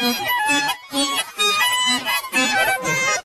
Thank hein.